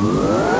Whoa.